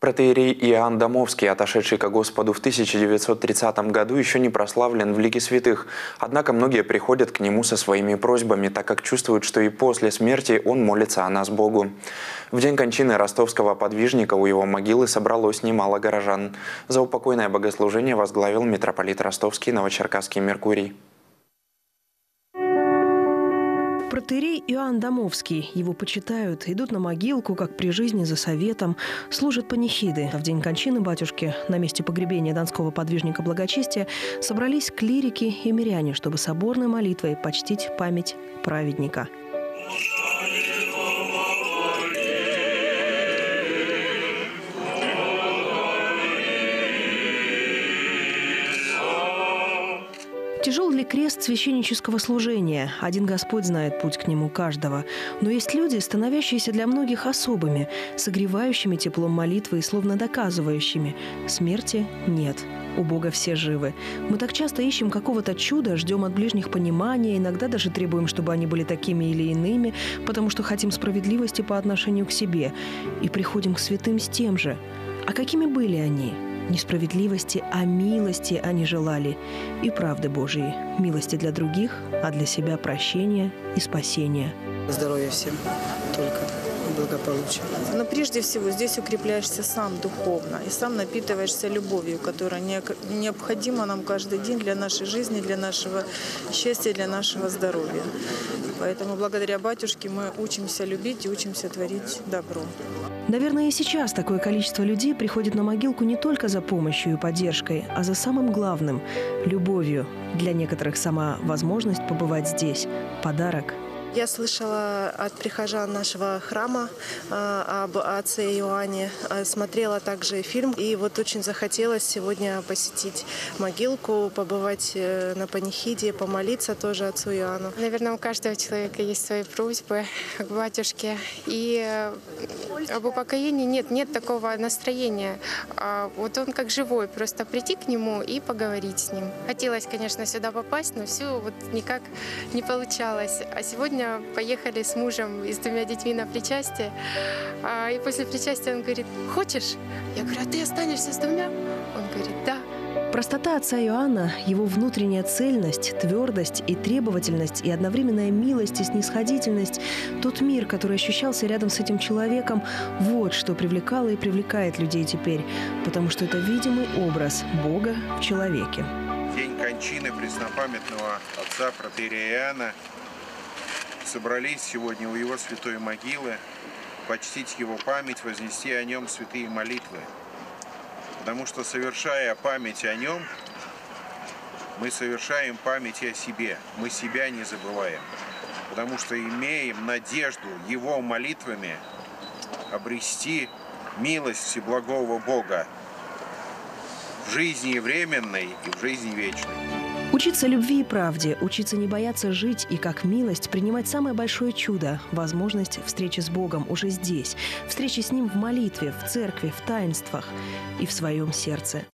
Протеерей Иоанн Домовский, отошедший ко Господу в 1930 году, еще не прославлен в Лиге Святых. Однако многие приходят к нему со своими просьбами, так как чувствуют, что и после смерти он молится о нас Богу. В день кончины ростовского подвижника у его могилы собралось немало горожан. За упокойное богослужение возглавил митрополит Ростовский Новочеркасский Меркурий. Протерей Иоанн Домовский. Его почитают, идут на могилку, как при жизни за советом, служат панихиды. А в день кончины батюшки на месте погребения донского подвижника благочестия собрались клирики и миряне, чтобы соборной молитвой почтить память праведника. Тяжел ли крест священнического служения? Один Господь знает путь к нему каждого. Но есть люди, становящиеся для многих особыми, согревающими теплом молитвы и словно доказывающими – смерти нет. У Бога все живы. Мы так часто ищем какого-то чуда, ждем от ближних понимания, иногда даже требуем, чтобы они были такими или иными, потому что хотим справедливости по отношению к себе. И приходим к святым с тем же. А какими были они? Несправедливости, а милости они желали. И правды Божьей. Милости для других, а для себя прощения и спасения. Здоровья всем только благополучия. Но прежде всего здесь укрепляешься сам духовно и сам напитываешься любовью, которая необходима нам каждый день для нашей жизни, для нашего счастья, для нашего здоровья. Поэтому благодаря батюшке мы учимся любить и учимся творить добро. Наверное, и сейчас такое количество людей приходит на могилку не только за помощью и поддержкой, а за самым главным – любовью. Для некоторых сама возможность побывать здесь – подарок – я слышала от прихожан нашего храма э, об отце Иоанне, э, смотрела также фильм, и вот очень захотелось сегодня посетить могилку, побывать э, на панихиде, помолиться тоже отцу Иоанну. Наверное, у каждого человека есть свои просьбы к батюшке, и об упокоении нет, нет такого настроения. А вот он как живой, просто прийти к нему и поговорить с ним. Хотелось, конечно, сюда попасть, но все вот никак не получалось. А сегодня сегодня поехали с мужем и с двумя детьми на причастие. А, и после причастия он говорит, хочешь? Я говорю, а ты останешься с двумя? Он говорит, да. Простота отца Иоанна, его внутренняя цельность, твердость и требовательность, и одновременная милость и снисходительность, тот мир, который ощущался рядом с этим человеком, вот что привлекало и привлекает людей теперь, потому что это видимый образ Бога в человеке. День кончины преснопамятного отца протерия Иоанна собрались сегодня у его святой могилы, почтить его память, вознести о нем святые молитвы. Потому что, совершая память о нем, мы совершаем память о себе, мы себя не забываем. Потому что имеем надежду его молитвами обрести милость Всеблагого Бога в жизни временной и в жизни вечной. Учиться любви и правде, учиться не бояться жить и как милость принимать самое большое чудо – возможность встречи с Богом уже здесь, встречи с Ним в молитве, в церкви, в таинствах и в своем сердце.